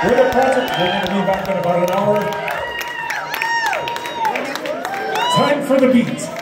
With a present, we're going to be back in about an hour. Time for the beat.